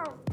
Okay.